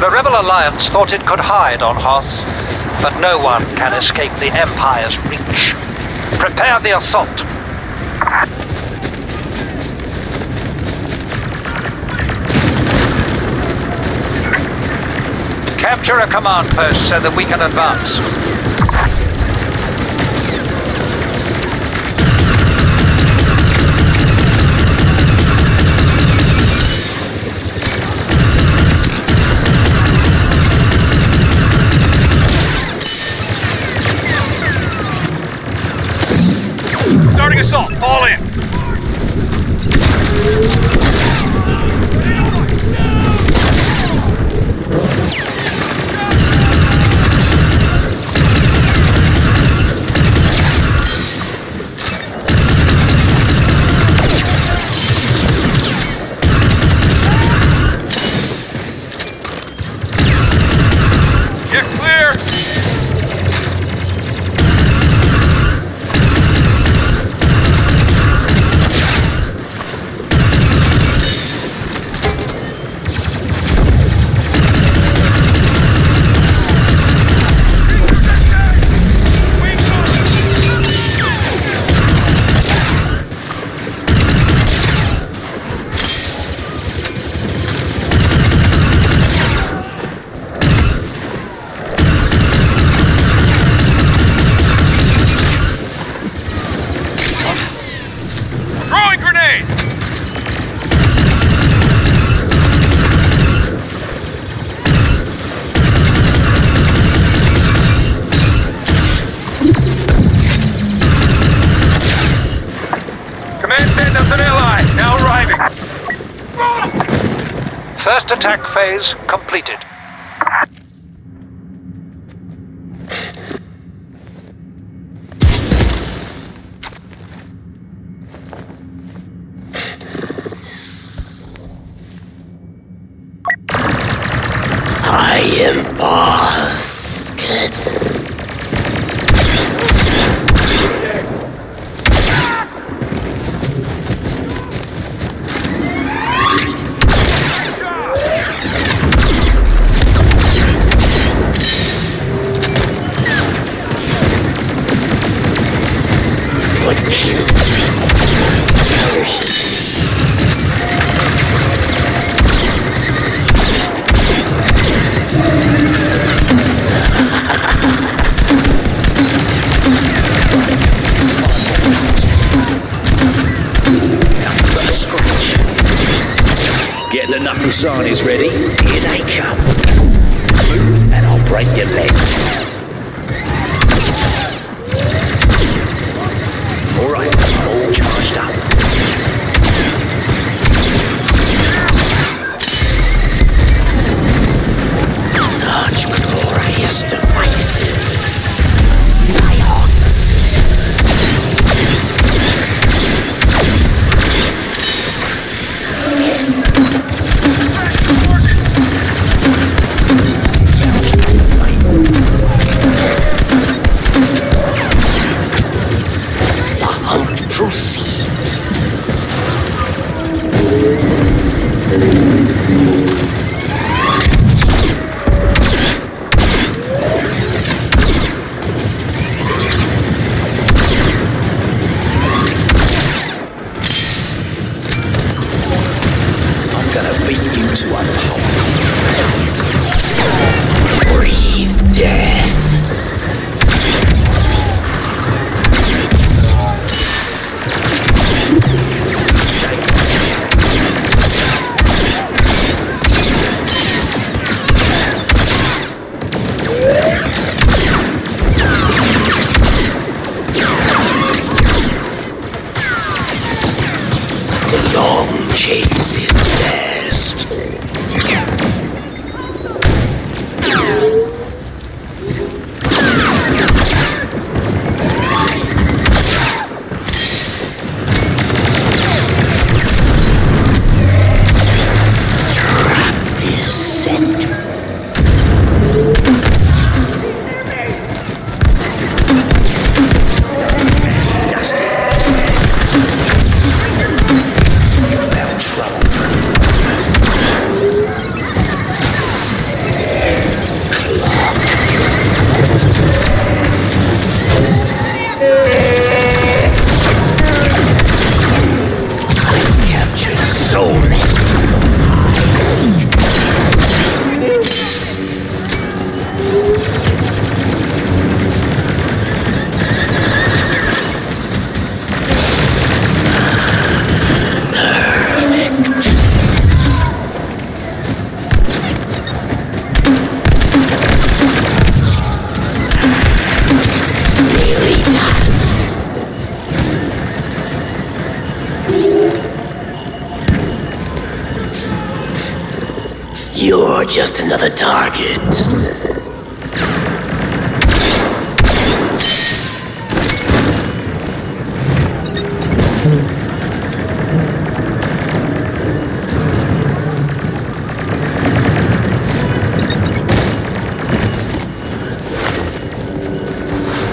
The Rebel Alliance thought it could hide on Hoth, but no one can escape the Empire's reach. Prepare the assault. Capture a command post so that we can advance. First attack phase completed. I am Bossk. The Knucklesanis ready. Here they come. Move and I'll break your legs. Proceeds. Just another target.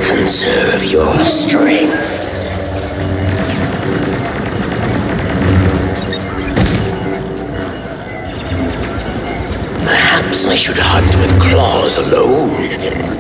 Conserve your strength. Perhaps I should hunt with claws alone.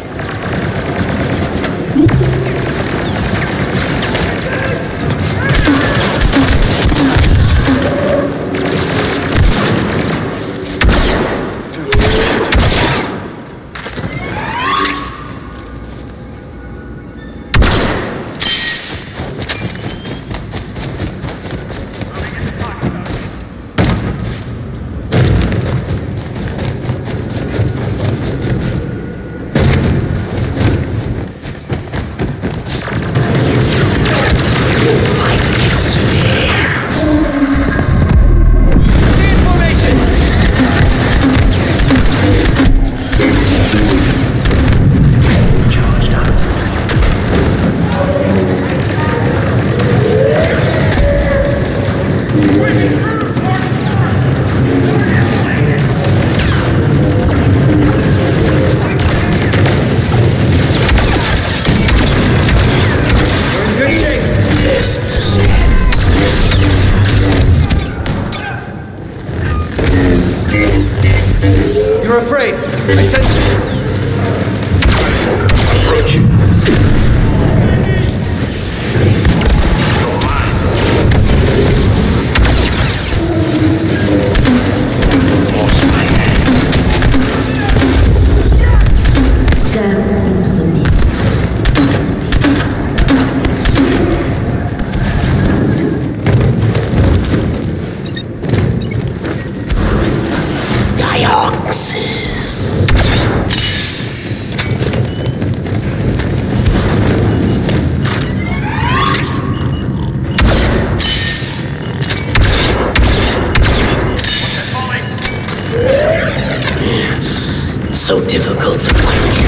So difficult to find challenge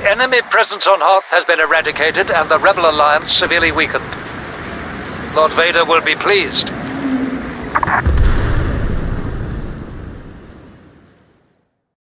The enemy presence on Hoth has been eradicated and the Rebel Alliance severely weakened. Lord Vader will be pleased.